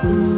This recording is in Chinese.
嗯。